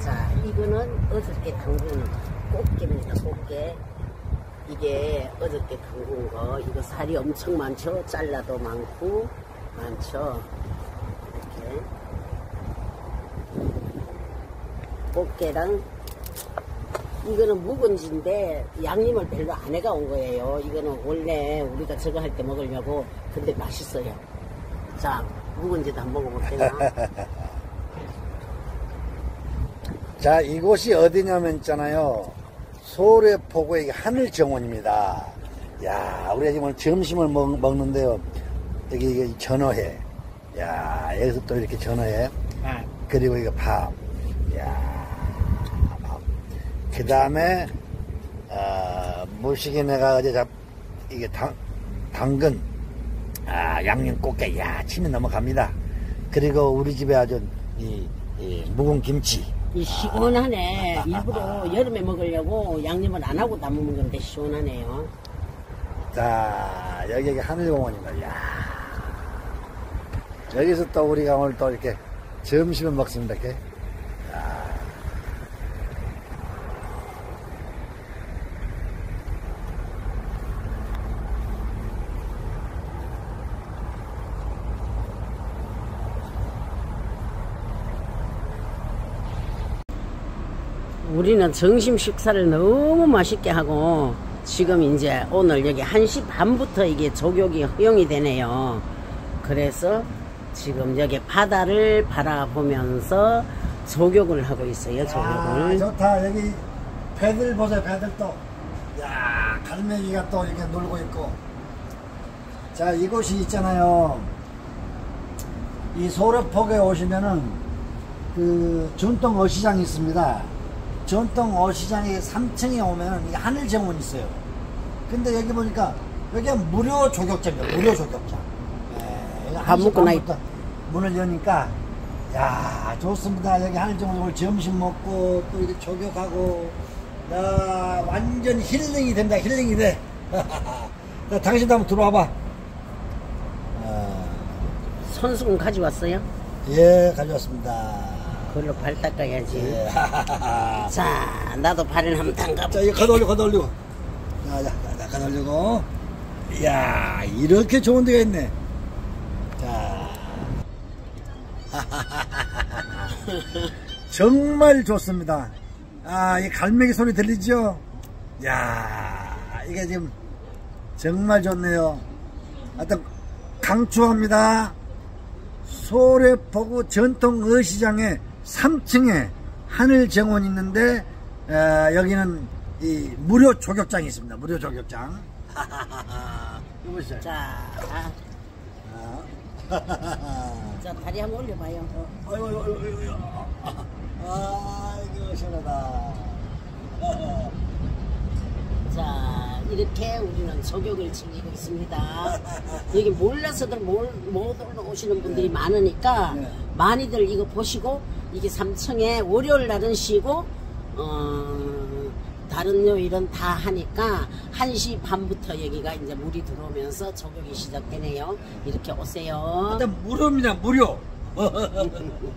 자, 이거는 어저께 담근 꽃게입니다, 꽃게. 이게 어저께 담근 거. 이거 살이 엄청 많죠? 잘라도 많고, 많죠? 이렇게. 꽃게랑, 이거는 묵은지인데, 양념을 별로 안 해가 온 거예요. 이거는 원래 우리가 저거 할 때 먹으려고. 근데 맛있어요. 자, 묵은지도 한번 먹어볼게요. 자, 이곳이 어디냐면 있잖아요. 서울의 포구의 하늘정원입니다. 야, 우리가 지금 오늘 점심을 먹, 먹는데요. 여기 이게 전어회. 야, 여기서 또 이렇게 전어회. 아, 그리고 이거 밥. 야, 밥. 그 다음에, 어, 무식이 내가 어제 잡, 이게 당, 당근, 아, 양념 꽃게. 야, 침이 넘어갑니다. 그리고 우리 집에 아주 이, 이 묵은 김치. 이 시원하네. 일부러 여름에 먹으려고 양념을 안 하고 담은 건데 시원하네요. 자, 여기, 여기 하늘공원입니다. 야 여기서 또 우리가 오늘 또 이렇게 점심을 먹습니다. 이렇게. 우리는 점심 식사를 너무 맛있게 하고 지금 이제 오늘 여기 1시 반부터 이게 조격이 허용이 되네요. 그래서 지금 여기 바다를 바라보면서 조격을 하고 있어요. 아, 조격을. 좋다. 여기 배들 보세요. 배들 또. 야, 갈매기가 또 이렇게 놀고 있고. 자, 이곳이 있잖아요. 이 소래폭에 오시면은 그 전통 어시장이 있습니다. 전통 어시장의 3층에 오면은 이 하늘 정원이 있어요. 근데 여기 보니까 여기가 무료 조격장이에요. 무료 조격장. 예, 여기 밥 먹고 나 1시 반부터 문을 여니까 야 좋습니다. 여기 하늘 정원 오늘 점심 먹고 또 이렇게 조격하고 야 완전 힐링이 됩니다. 힐링이 돼. 자, 당신도 한번 들어와봐. 아, 손수건 가져왔어요? 예 가져왔습니다. 그걸로 발 닦아야지. 예. 자, 나도 발을 한번 담가. 자, 이거 걷어 올리고, 걷어 올리고. 자, 자, 자, 걷어 올리고. 이야, 이렇게 좋은 데가 있네. 자. 정말 좋습니다. 아, 이 갈매기 소리 들리죠? 야 이게 지금 정말 좋네요. 하여튼, 강추합니다. 소래포구 전통 의시장에 3층에 하늘 정원 있는데 에, 여기는 이 무료 조격장이 있습니다. 무료 조격장. 보시죠. 자, 아, 아. 자, 다리 한번 올려봐요. 아이고, 아이고, 아이고, 아이고. 아이고, 시원하다. 자, 이렇게 우리는 조격을 즐기고 있습니다. 여기 몰라서들 못, 못 올라오시는 분들이 많으니까 네. 많이들 이거 보시고 이게 3층에 월요일 날은 쉬고 어, 다른 요일은 다 하니까 1시 반부터 여기가 이제 물이 들어오면서 조격이 시작되네요. 이렇게 오세요. 일단 무료입니다, 무료.